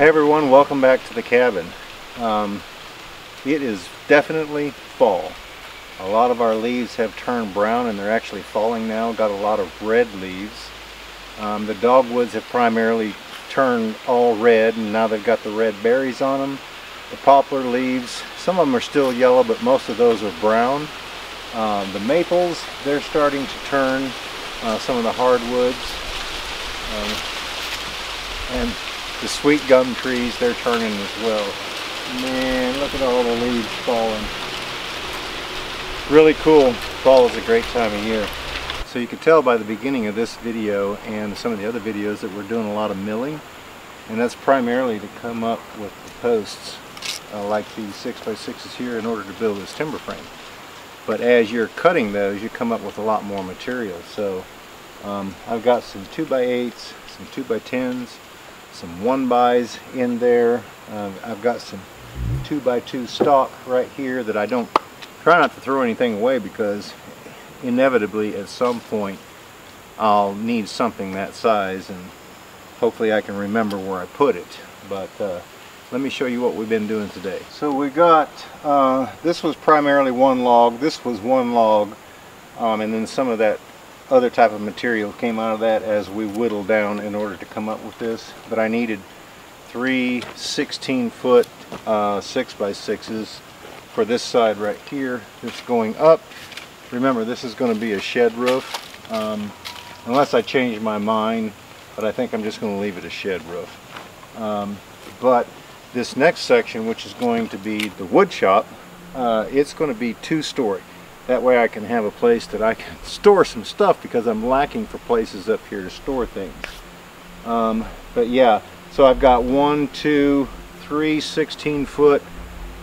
Hey everyone, welcome back to the cabin. Um, it is definitely fall. A lot of our leaves have turned brown and they're actually falling now. Got a lot of red leaves. Um, the dogwoods have primarily turned all red and now they've got the red berries on them. The poplar leaves, some of them are still yellow but most of those are brown. Um, the maples, they're starting to turn. Uh, some of the hardwoods. Um, and the sweet gum trees, they're turning as well. Man, look at all the leaves falling. Really cool. Fall is a great time of year. So you can tell by the beginning of this video and some of the other videos that we're doing a lot of milling. And that's primarily to come up with the posts uh, like these 6x6s here in order to build this timber frame. But as you're cutting those, you come up with a lot more material. So um, I've got some 2x8s, some 2x10s, some 1x's in there. Uh, I've got some two by two stock right here that I don't try not to throw anything away because inevitably at some point I'll need something that size and hopefully I can remember where I put it. But uh, let me show you what we've been doing today. So we got, uh, this was primarily one log, this was one log, um, and then some of that other type of material came out of that as we whittled down in order to come up with this. But I needed three 16 foot uh, 6 by 6s for this side right here. It's going up. Remember this is going to be a shed roof um, unless I change my mind but I think I'm just going to leave it a shed roof. Um, but this next section which is going to be the wood shop uh, it's going to be two story. That way I can have a place that I can store some stuff because I'm lacking for places up here to store things. Um, but yeah, so I've got one, two, three 16 foot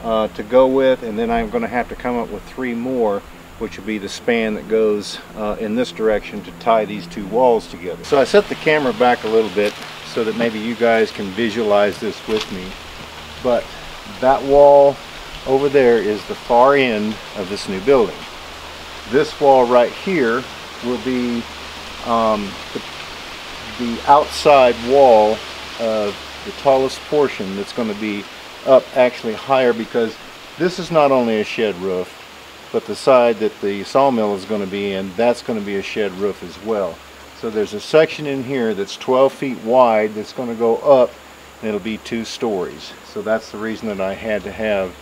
uh, to go with and then I'm going to have to come up with three more which will be the span that goes uh, in this direction to tie these two walls together. So I set the camera back a little bit so that maybe you guys can visualize this with me. But that wall over there is the far end of this new building. This wall right here will be um, the, the outside wall of the tallest portion that's going to be up actually higher because this is not only a shed roof but the side that the sawmill is going to be in that's going to be a shed roof as well. So there's a section in here that's 12 feet wide that's going to go up and it'll be two stories. So that's the reason that I had to have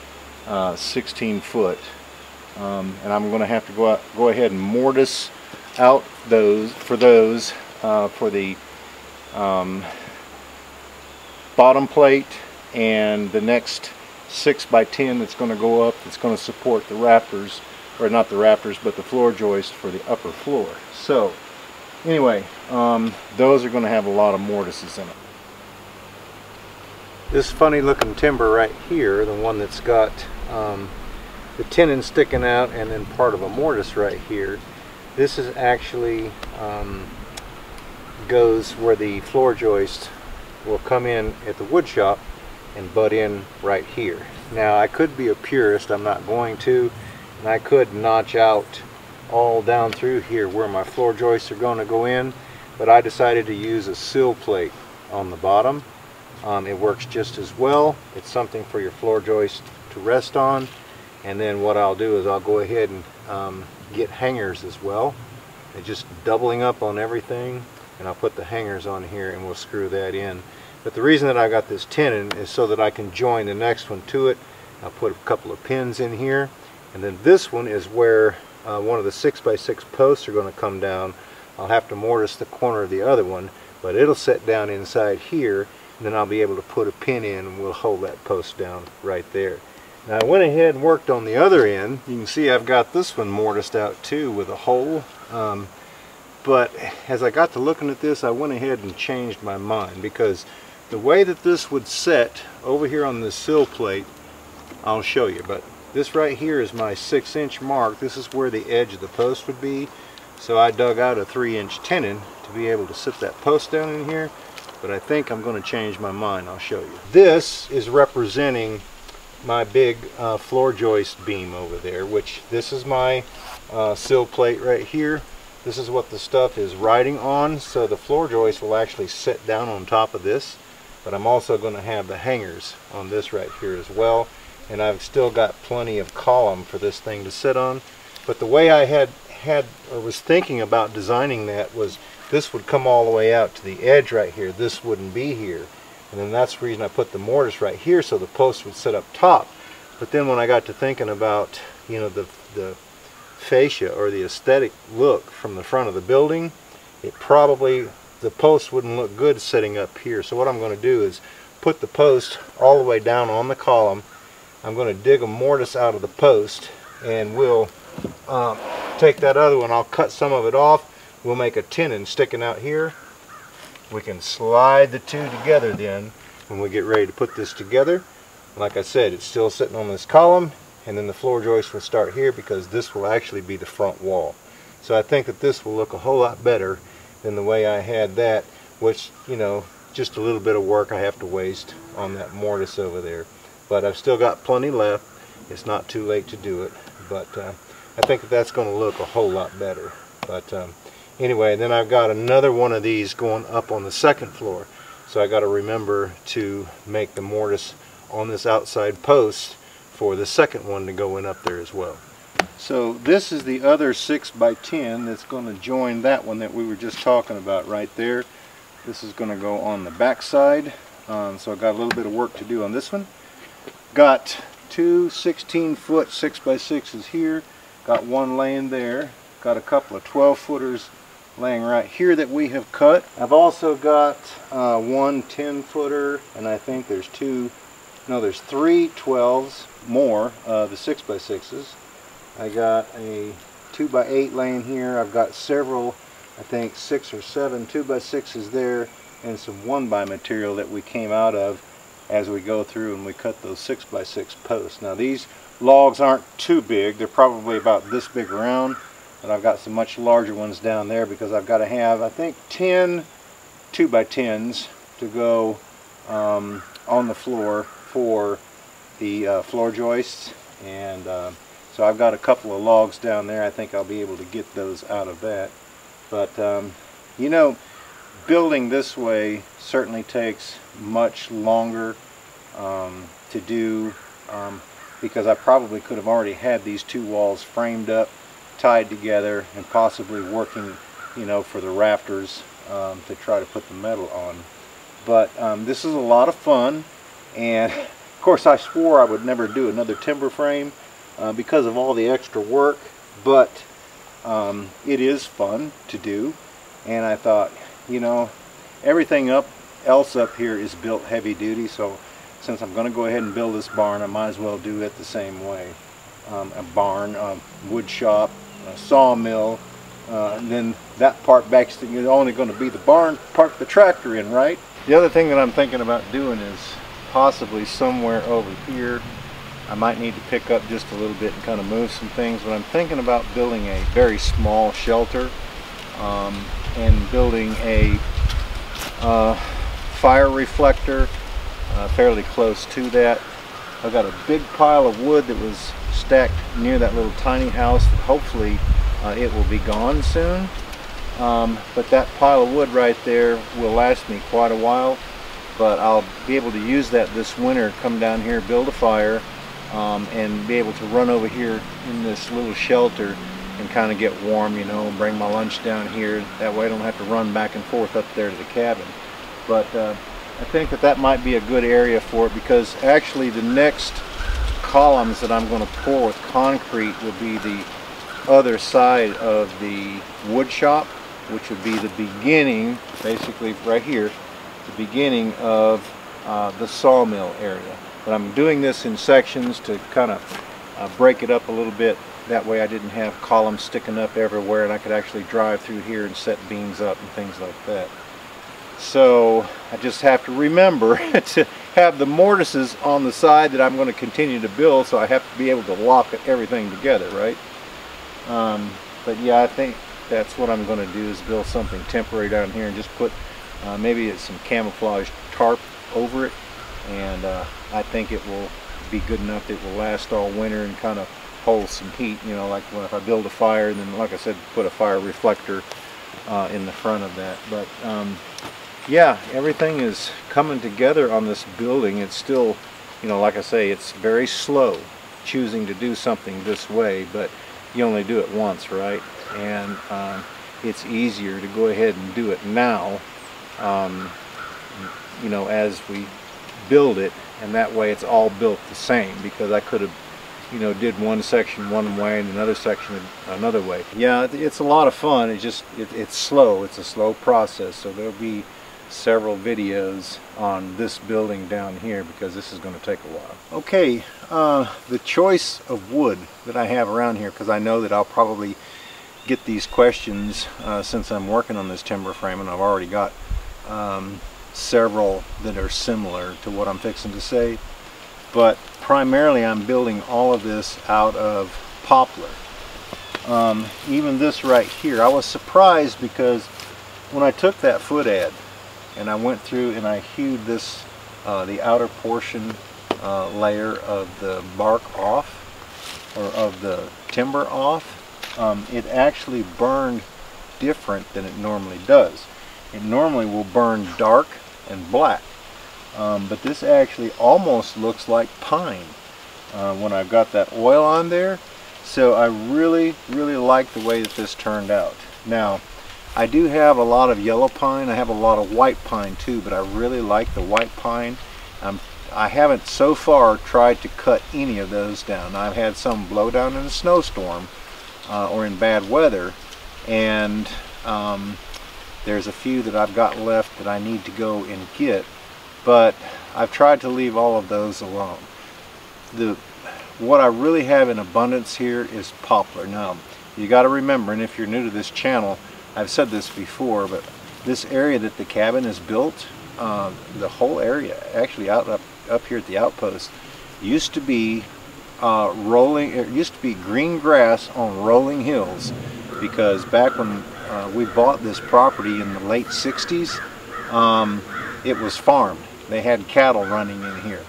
uh, 16 foot um, and I'm going to have to go out, go ahead and mortise out those for those uh, for the um, bottom plate and the next 6 by 10 that's going to go up that's going to support the rafters or not the rafters but the floor joist for the upper floor. So anyway um, those are going to have a lot of mortises in them this funny looking timber right here the one that's got um, the tenon sticking out and then part of a mortise right here this is actually um, goes where the floor joist will come in at the wood shop and butt in right here. Now I could be a purist, I'm not going to, and I could notch out all down through here where my floor joists are going to go in, but I decided to use a sill plate on the bottom. Um, it works just as well. It's something for your floor joist to rest on, and then what I'll do is I'll go ahead and um, get hangers as well. And just doubling up on everything, and I'll put the hangers on here and we'll screw that in. But the reason that I got this tenon is so that I can join the next one to it. I'll put a couple of pins in here. And then this one is where uh, one of the 6x6 posts are going to come down. I'll have to mortise the corner of the other one, but it'll set down inside here, and then I'll be able to put a pin in and we'll hold that post down right there. Now I went ahead and worked on the other end. You can see I've got this one mortised out too with a hole. Um, but as I got to looking at this, I went ahead and changed my mind because the way that this would set over here on the sill plate, I'll show you, but this right here is my six inch mark. This is where the edge of the post would be. So I dug out a three inch tenon to be able to sit that post down in here, but I think I'm going to change my mind. I'll show you. This is representing my big uh, floor joist beam over there, which this is my uh, sill plate right here. This is what the stuff is riding on, so the floor joist will actually sit down on top of this but I'm also going to have the hangers on this right here as well. And I've still got plenty of column for this thing to sit on. But the way I had had or was thinking about designing that was this would come all the way out to the edge right here. This wouldn't be here and then that's the reason I put the mortise right here so the post would sit up top. But then when I got to thinking about you know the the fascia or the aesthetic look from the front of the building it probably the post wouldn't look good sitting up here. So what I'm going to do is put the post all the way down on the column. I'm going to dig a mortise out of the post and we'll um, take that other one. I'll cut some of it off. We'll make a tenon sticking out here we can slide the two together then when we get ready to put this together like I said it's still sitting on this column and then the floor joist will start here because this will actually be the front wall so I think that this will look a whole lot better than the way I had that, which, you know, just a little bit of work I have to waste on that mortise over there. But I've still got plenty left. It's not too late to do it. But uh, I think that that's going to look a whole lot better. But um, anyway, then I've got another one of these going up on the second floor. So I got to remember to make the mortise on this outside post for the second one to go in up there as well. So this is the other 6 by 10 that's going to join that one that we were just talking about right there. This is going to go on the back side. Um, so I got a little bit of work to do on this one. Got two 16 foot 6 by 6s here. Got one laying there. Got a couple of 12 footers laying right here that we have cut. I've also got uh, one 10 footer and I think there's two, no there's three 12s more, uh, the 6x6s. I got a 2x8 laying here. I've got several, I think six or seven 2x6s there and some 1x material that we came out of as we go through and we cut those 6 by 6 posts. Now these logs aren't too big. They're probably about this big around and I've got some much larger ones down there because I've got to have I think 10 2 by 10s to go um, on the floor for the uh, floor joists and uh, so I've got a couple of logs down there. I think I'll be able to get those out of that. But, um, you know, building this way certainly takes much longer um, to do um, because I probably could have already had these two walls framed up, tied together, and possibly working, you know, for the rafters um, to try to put the metal on. But um, this is a lot of fun, and of course I swore I would never do another timber frame, uh, because of all the extra work, but um, it is fun to do. And I thought, you know, everything up else up here is built heavy duty, so since I'm going to go ahead and build this barn, I might as well do it the same way. Um, a barn, a wood shop, sawmill, uh, and then that part back is only going to be the barn, park the tractor in, right? The other thing that I'm thinking about doing is possibly somewhere over here I might need to pick up just a little bit and kind of move some things, but I'm thinking about building a very small shelter um, and building a uh, fire reflector uh, fairly close to that. I've got a big pile of wood that was stacked near that little tiny house. Hopefully uh, it will be gone soon. Um, but that pile of wood right there will last me quite a while. But I'll be able to use that this winter, come down here, build a fire, um, and be able to run over here in this little shelter and kind of get warm, you know, and bring my lunch down here. That way I don't have to run back and forth up there to the cabin. But uh, I think that that might be a good area for it because actually the next columns that I'm going to pour with concrete will be the other side of the wood shop, which would be the beginning, basically right here, the beginning of uh, the sawmill area. But I'm doing this in sections to kind of uh, break it up a little bit. That way I didn't have columns sticking up everywhere and I could actually drive through here and set beams up and things like that. So I just have to remember to have the mortises on the side that I'm going to continue to build so I have to be able to lock everything together, right? Um, but yeah, I think that's what I'm going to do is build something temporary down here and just put uh, maybe it's some camouflage tarp over it and uh, I think it will be good enough that it will last all winter and kind of hold some heat you know like if I build a fire then like I said put a fire reflector uh, in the front of that but um, yeah, everything is coming together on this building. It's still, you know, like I say, it's very slow choosing to do something this way, but you only do it once, right? And uh, it's easier to go ahead and do it now, um, you know, as we build it, and that way it's all built the same because I could have you know, did one section one way and another section another way. Yeah, it's a lot of fun. It's just, it, it's slow. It's a slow process. So there'll be several videos on this building down here because this is going to take a while. Okay, uh, the choice of wood that I have around here because I know that I'll probably get these questions uh, since I'm working on this timber frame and I've already got um, several that are similar to what I'm fixing to say but primarily I'm building all of this out of poplar. Um, even this right here, I was surprised because when I took that foot adze and I went through and I hewed this, uh, the outer portion uh, layer of the bark off, or of the timber off, um, it actually burned different than it normally does. It normally will burn dark and black. Um, but this actually almost looks like pine uh, when I've got that oil on there. So I really, really like the way that this turned out. Now, I do have a lot of yellow pine. I have a lot of white pine too, but I really like the white pine. Um, I haven't so far tried to cut any of those down. I've had some blow down in a snowstorm uh, or in bad weather, and um, there's a few that I've got left that I need to go and get but I've tried to leave all of those alone. The What I really have in abundance here is poplar. Now, you got to remember, and if you're new to this channel, I've said this before, but this area that the cabin is built, uh, the whole area, actually out up, up here at the outpost, used to be uh, rolling, it used to be green grass on rolling hills because back when uh, we bought this property in the late 60s, um, it was farmed. They had cattle running in here.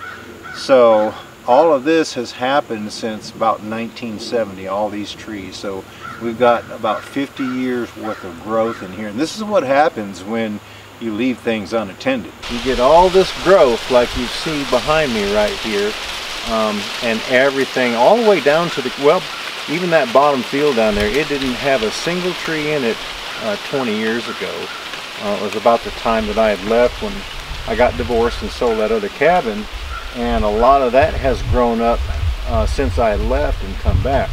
So all of this has happened since about 1970, all these trees. So we've got about 50 years worth of growth in here. And this is what happens when you leave things unattended. You get all this growth like you see behind me right here um, and everything all the way down to the, well, even that bottom field down there, it didn't have a single tree in it uh, 20 years ago. Uh, it was about the time that I had left when I got divorced and sold that other cabin and a lot of that has grown up uh, since I left and come back.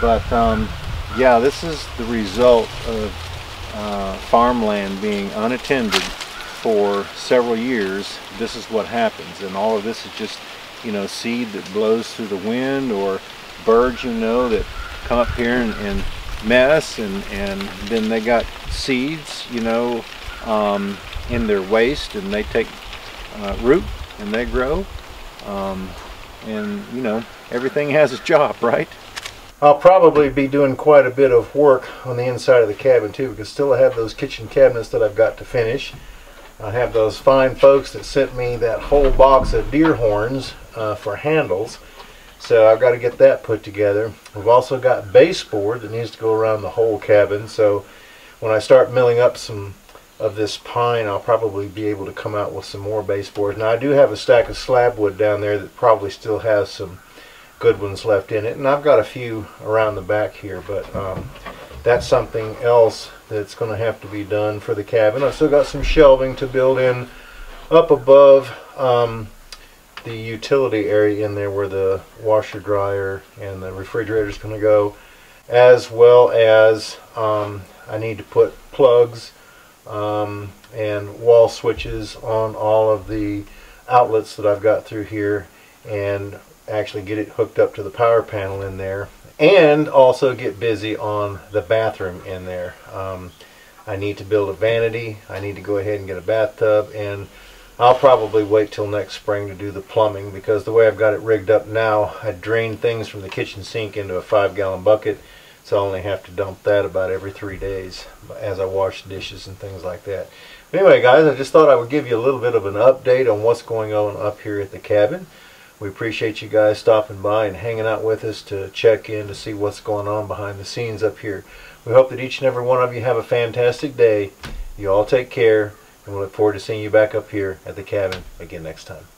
But um, yeah this is the result of uh, farmland being unattended for several years. This is what happens. And all of this is just you know seed that blows through the wind or birds you know that come up here and, and mess and and then they got seeds you know um, in their waste and they take uh, root and they grow um, and you know everything has its job right? I'll probably be doing quite a bit of work on the inside of the cabin too because still I have those kitchen cabinets that I've got to finish. I have those fine folks that sent me that whole box of deer horns uh, for handles. So I've got to get that put together. We've also got baseboard that needs to go around the whole cabin. So when I start milling up some of this pine I'll probably be able to come out with some more baseboards. Now I do have a stack of slab wood down there that probably still has some good ones left in it and I've got a few around the back here but um, that's something else that's going to have to be done for the cabin. I've still got some shelving to build in up above um, the utility area in there where the washer dryer and the refrigerator is going to go as well as um, I need to put plugs um, and wall switches on all of the outlets that I've got through here and actually get it hooked up to the power panel in there and also get busy on the bathroom in there. Um, I need to build a vanity. I need to go ahead and get a bathtub and I'll probably wait till next spring to do the plumbing because the way I've got it rigged up now I drain things from the kitchen sink into a five gallon bucket so I only have to dump that about every three days as I wash dishes and things like that. Anyway, guys, I just thought I would give you a little bit of an update on what's going on up here at the cabin. We appreciate you guys stopping by and hanging out with us to check in to see what's going on behind the scenes up here. We hope that each and every one of you have a fantastic day. You all take care. And we look forward to seeing you back up here at the cabin again next time.